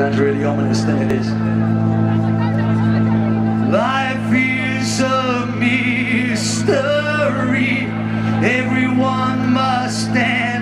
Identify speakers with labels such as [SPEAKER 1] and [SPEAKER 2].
[SPEAKER 1] Sounds really ominous, then it is. Life is a mystery. Everyone must stand